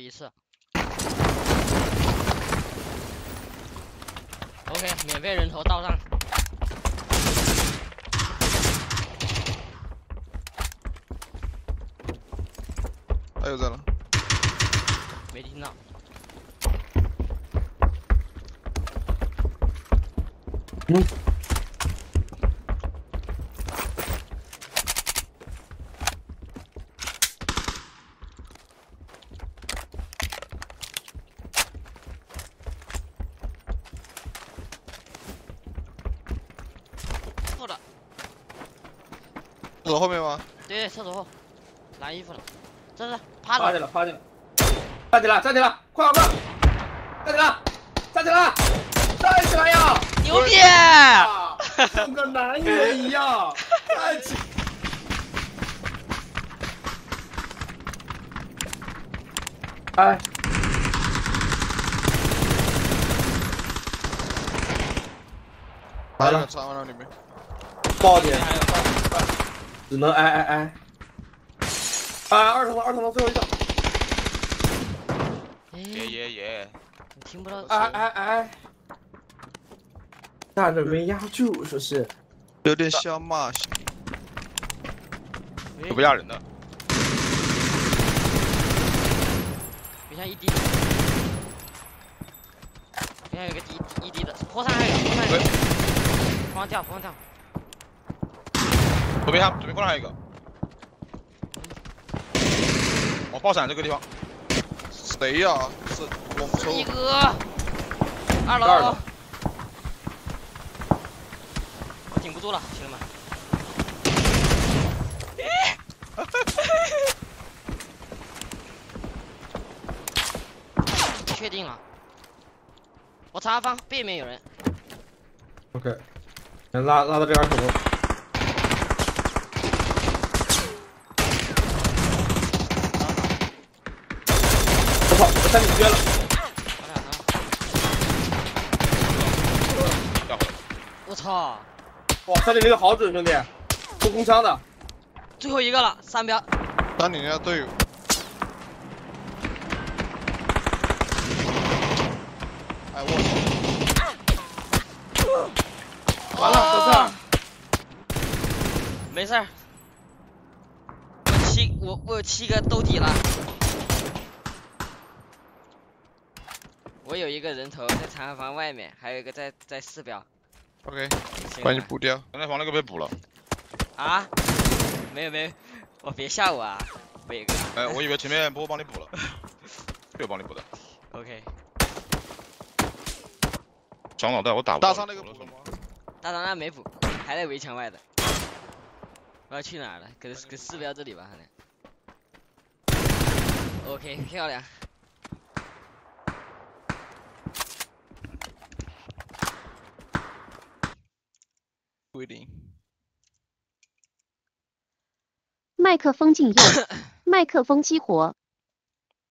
一次。OK，免费人头到账。还有在呢，没听到。嗯。后的，厕所后面吗？对，厕所后，拿衣服了。这这，趴着。了，趴着了，站起来，站起来，快快快，站起来，站起来，站起来呀！牛逼！啊，像个男人一样，站起。哎，完了，还有个长往里面，爆点，还有，只能挨挨挨。啊，二层楼，二层楼，最后一个，哎，耶耶耶！我听不到。哎哎哎，大着没压住，说是。有点像骂。有不压人的，别像一滴。别像有个滴一滴的，坡上还有，坡上还有。往上跳，往上跳。左边上左边过来还有一个，我爆闪这个地方，谁呀？是猛抽一。哥，二楼二楼楼。我顶不住了，兄弟们。确定了。我查方背面有人，OK，拉拉到这个二层楼。我操！我三米撅了，我操！哇，三零零好准，兄弟，做空枪的。最后一个了，三标。当你人家队友。哎我操完了，啊得胜。没事儿。我七，我我有七个兜底了。我有一个人头在长安房外面，还有一个在在四标。！OK，行吧把你补掉。刚才房那个被补了，啊？没有没有，我别吓我啊，伟哥。哎，我以为前面波帮你补了，是有帮你补的。OK，长脑袋我打不到大上那个补了吗？大张那没补，还在围墙外的。我要去哪儿了？搁搁四标这里吧，好像。OK，漂亮。不一定。麦克风禁用，麦克风激活。